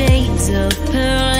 shades of pearl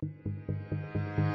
Thank you.